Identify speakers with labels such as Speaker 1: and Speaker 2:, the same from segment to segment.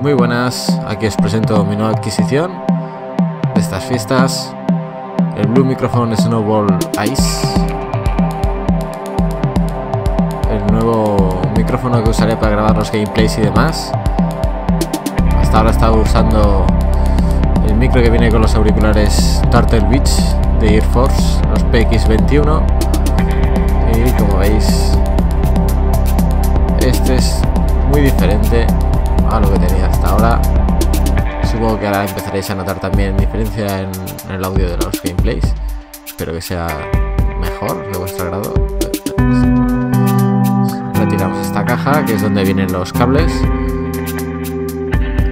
Speaker 1: Muy buenas, aquí os presento mi nueva adquisición de estas fiestas, el Blue Microphone Snowball Ice, el nuevo micrófono que usaré para grabar los gameplays y demás. Hasta ahora he estado usando el micro que viene con los auriculares Turtle Beach de Air Force, los PX21, y como veis, este es muy diferente a lo que tenía hasta ahora. Supongo que ahora empezaréis a notar también diferencia en, el audio de los gameplays. Espero que sea mejor, de vuestro agrado. Retiramos esta caja, que es donde vienen los cables.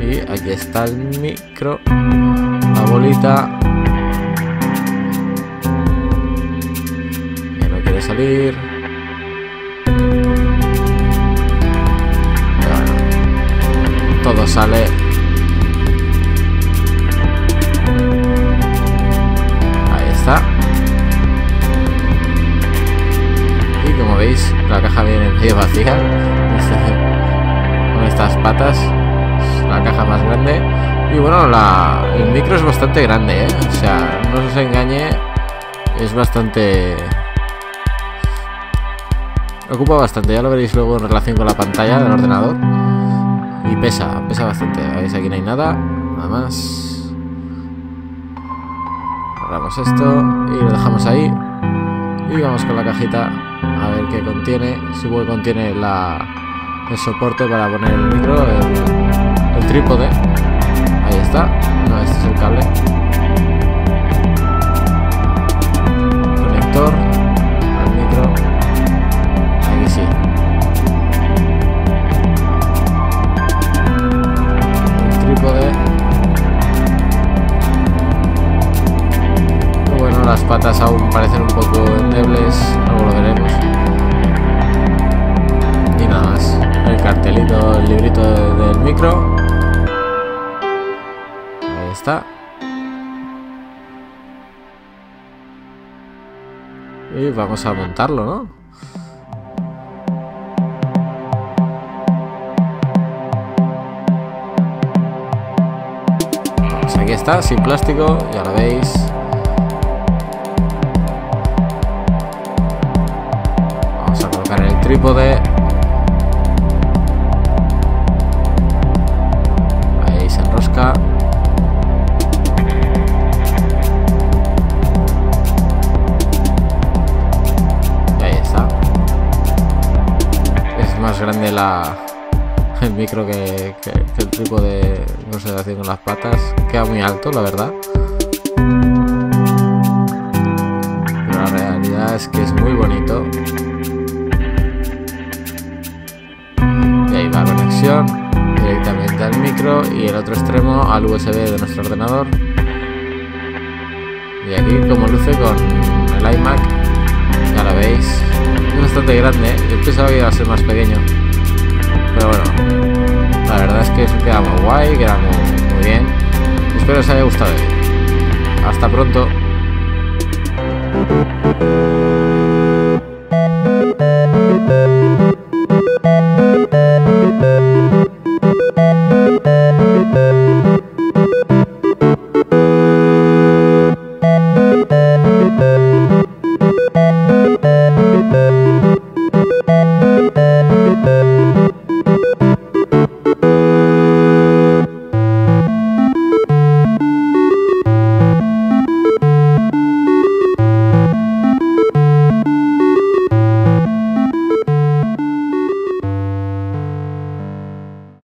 Speaker 1: Y aquí está el micro, la bolita. Que no quiere salir. Sale. Ahí está. Y como veis la caja viene medio vacía. Con estas patas la caja más grande. Y bueno la, el micro es bastante grande ¿eh? o sea no os engañe es bastante ocupa bastante ya lo veréis luego en relación con la pantalla del ordenador y pesa, pesa bastante. ¿Veis? Aquí no hay nada. Nada más. Cerramos esto y lo dejamos ahí. Y vamos con la cajita a ver qué contiene. Supongo que contiene la, el soporte para poner el micro, el, el trípode. Ahí está. No, este es el cable. Las patas aún parecen un poco endebles, luego lo veremos. Y nada más, el cartelito, el librito del micro. Ahí está. Y vamos a montarlo, ¿no? Pues aquí está, sin plástico, ya lo veis. Trípode. Ahí se enrosca. Y ahí está. Es más grande la el micro que, el trípode no sé haciendo con las patas. Queda muy alto, la verdad. Pero la realidad es que es muy bonito. Micro y el otro extremo al USB de nuestro ordenador. Y aquí como luce con el iMac, ya lo veis, es bastante grande, yo pensaba que iba a ser más pequeño. Pero bueno, la verdad es que queda muy guay, queda muy, muy bien. Espero os haya gustado. Hasta pronto.